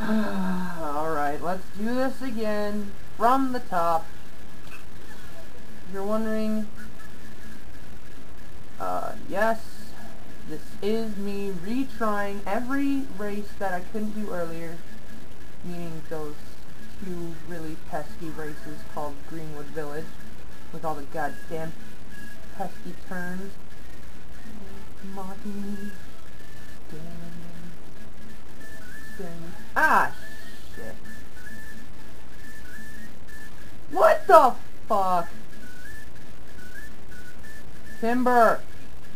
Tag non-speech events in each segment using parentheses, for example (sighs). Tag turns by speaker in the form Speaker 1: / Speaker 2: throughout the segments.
Speaker 1: (sighs) Alright, let's do this again from the top. If you're wondering, uh, yes, this is me retrying every race that I couldn't do earlier, meaning those two really pesky races called Greenwood Village, with all the goddamn pesky turns. Mocking me. Ah, shit. What the fuck? Timber,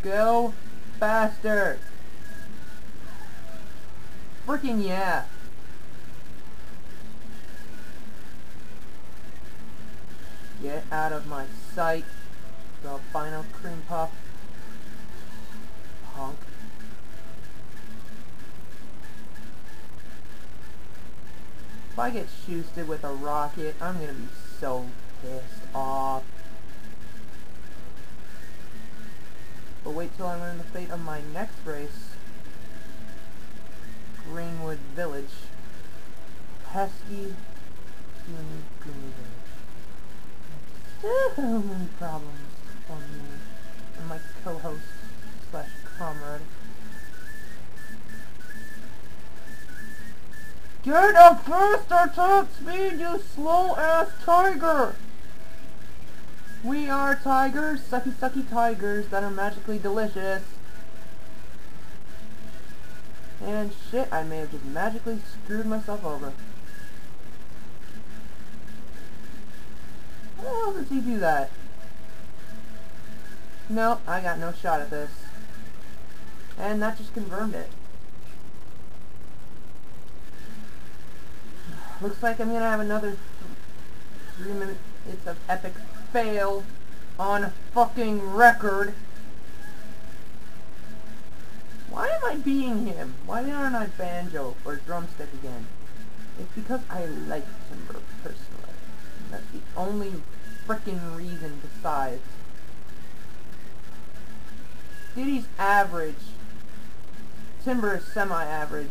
Speaker 1: go faster. Freaking yeah. Get out of my sight, the final cream puff. I get shoosted with a rocket, I'm gonna be so pissed off. But wait till I learn the fate of my next race. Greenwood Village. Pesky Greenwood Village. (laughs) So many problems for me and my co-host slash comrade. Get a faster top speed, you slow-ass tiger! We are tigers, sucky sucky tigers that are magically delicious. And shit, I may have just magically screwed myself over. How does he do that? Nope, I got no shot at this. And that just confirmed it. Looks like I'm gonna have another three minutes of epic fail on fucking record. Why am I being him? Why aren't I banjo or drumstick again? It's because I like Timber personally. That's the only freaking reason besides. Diddy's average. Timber is semi-average.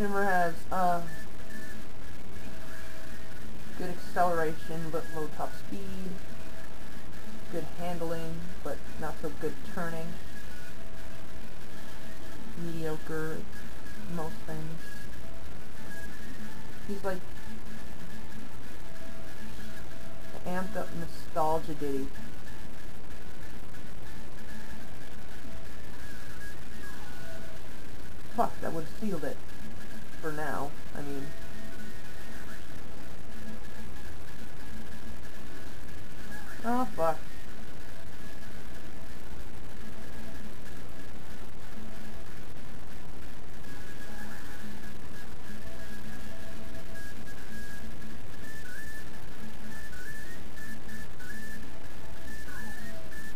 Speaker 1: Timber has uh, good acceleration but low top speed, good handling but not so good turning, mediocre most things. He's like amped up nostalgia Diddy. Fuck, that would have sealed it for now. I mean... Oh, fuck.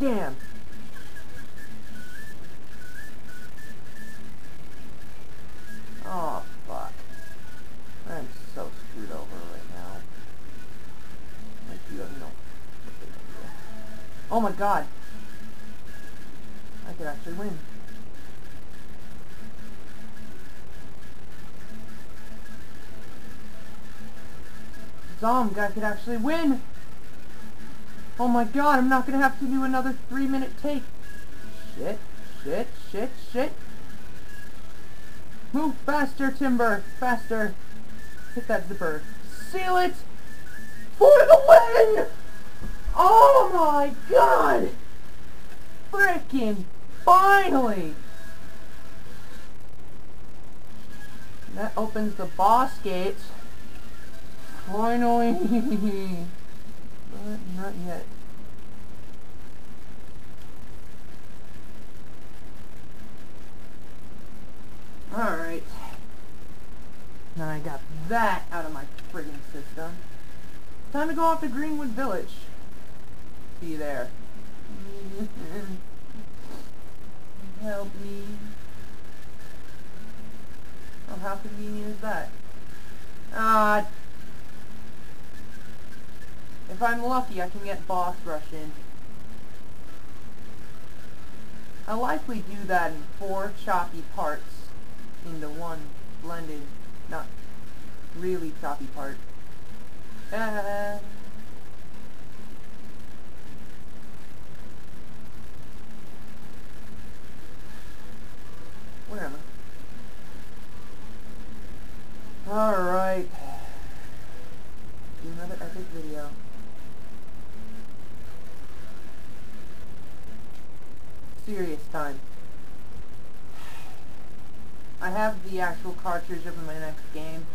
Speaker 1: Damn. God. I could actually win. Zom, I could actually win! Oh my god, I'm not gonna have to do another three minute take. Shit, shit, shit, shit. Move faster, Timber, faster. Hit that zipper. Seal it! For the win! Oh my god! Freaking finally! That opens the boss gates. Finally! (laughs) but not yet. Alright. Now I got that out of my friggin' system. Time to go off to Greenwood Village there. (laughs) Help me. Oh, how convenient is that? Ah. Uh, if I'm lucky, I can get boss rush in. I'll likely do that in four choppy parts into one blended, not really choppy part. Uh, I? Alright. Do another epic video. serious time. I have the actual cartridge of my next game,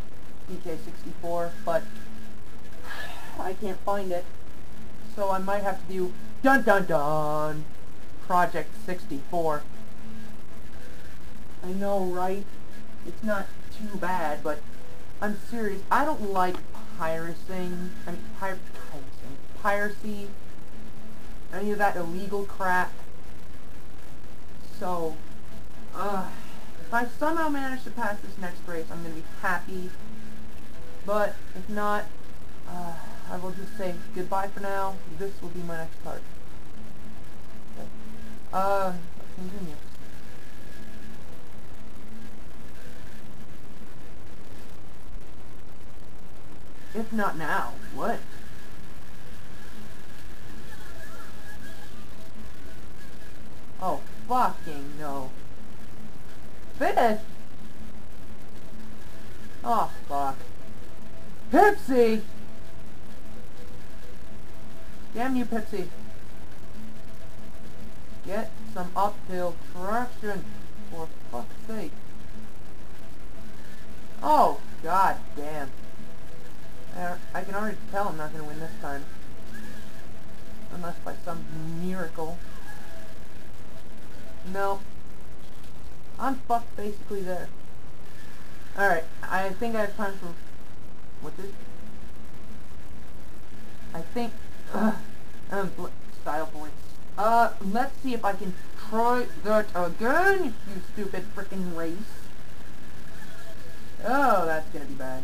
Speaker 1: DK64, but I can't find it. So I might have to do dun dun dun Project 64. I know, right? It's not too bad, but I'm serious. I don't like piracy. I mean, pir piracy. Piracy. Any of that illegal crap. So, uh, if I somehow manage to pass this next race, I'm going to be happy. But, if not, uh, I will just say goodbye for now. This will be my next part. Okay. Uh, let's continue. If not now, what? Oh, fucking no. Fifth? Oh, fuck. Pipsy! Damn you, Pipsy. Get some uphill traction, for fuck's sake. Oh, god damn. I can already tell I'm not going to win this time. Unless by some miracle. No. I'm fucked basically there. Alright, I think I have time for... What's this? I think... Uh, um, style points. Uh, let's see if I can try that again, you stupid freaking race. Oh, that's gonna be bad.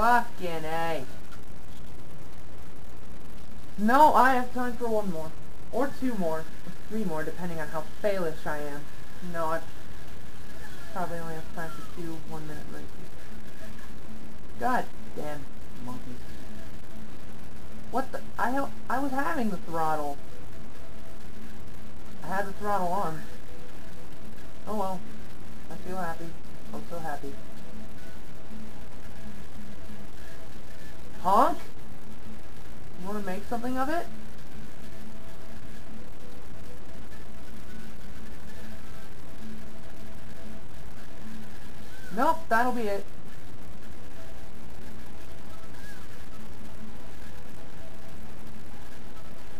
Speaker 1: Fucking A. No, I have time for one more. Or two more. Or three more, depending on how failish I am. No, I probably only have time for two one-minute races. God damn monkeys. What the? I, I was having the throttle. I had the throttle on. Oh well. I feel happy. I'm so happy. Honk? You want to make something of it? Nope, that'll be it.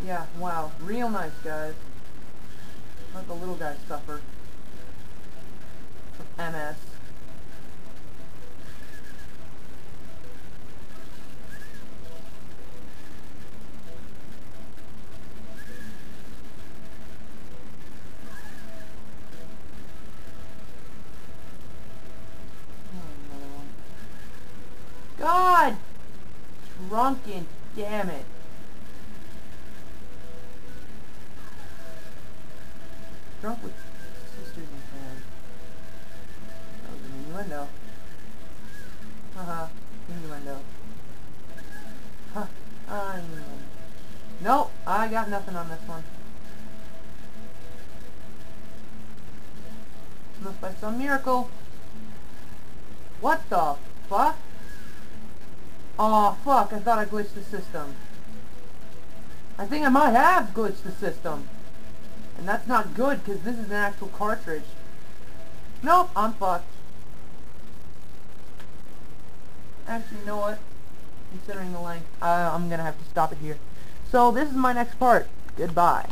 Speaker 1: Yeah, wow. Real nice, guys. Let the little guys suffer. MS. God! Drunken, damn it. drunk with sisters and friends. That was an innuendo. Haha, innuendo. Huh, ah, innuendo. Nope, I got nothing on this one. Unless by some miracle. What the fuck? Oh fuck, I thought I glitched the system. I think I might have glitched the system. And that's not good, because this is an actual cartridge. Nope, I'm fucked. Actually, you know what? Considering the length, uh, I'm gonna have to stop it here. So, this is my next part. Goodbye.